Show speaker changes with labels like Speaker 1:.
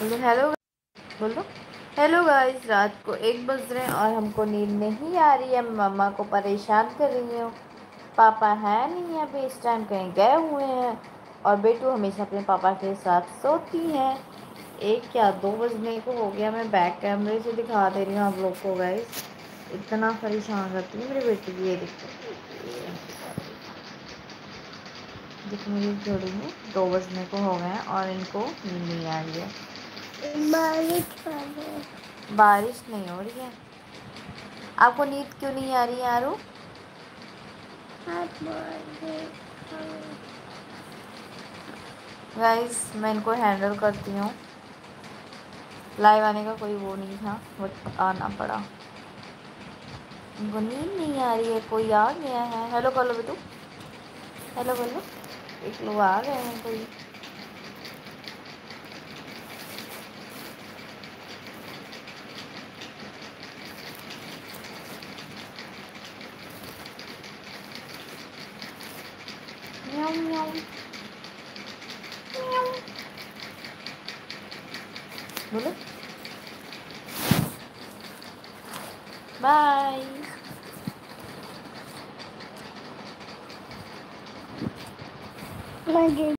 Speaker 1: Hello बोलो। Hello guys रात को एक बज रहे हैं और हमको नींद नहीं आ रही है। मम्मा को परेशान कर रही हूँ। पापा है नहीं अभी, इस टाइम कहीं गए हुए हैं और बेटू हमेशा अपने पापा के साथ सोती हैं। एक या दो बजने को हो गया, मैं बैक कैमरे से दिखा दे रही हूँ आप लोग को गाइस इतना परेशान करती है, मेरी बेटी की ये दिक्कत देखो मेरी जोड़ी में दो बजने को हो गए और इनको नींद नहीं आ रही है।
Speaker 2: बारिश
Speaker 1: बारिश नहीं हो रही है। आपको नींद क्यों नहीं आ रही आरू? गाइस मैं इनको हैंडल करती हूँ। लाइव आने का कोई वो नहीं था बट आना पड़ा। इनको नींद नहीं आ रही है, कोई आ गया है। हेलो कर लो बेटू हेलो कर लो एक लोग आ गए हैं, कोई। nhông nhông. Nhông. Một lúc.
Speaker 2: Bye. Bye.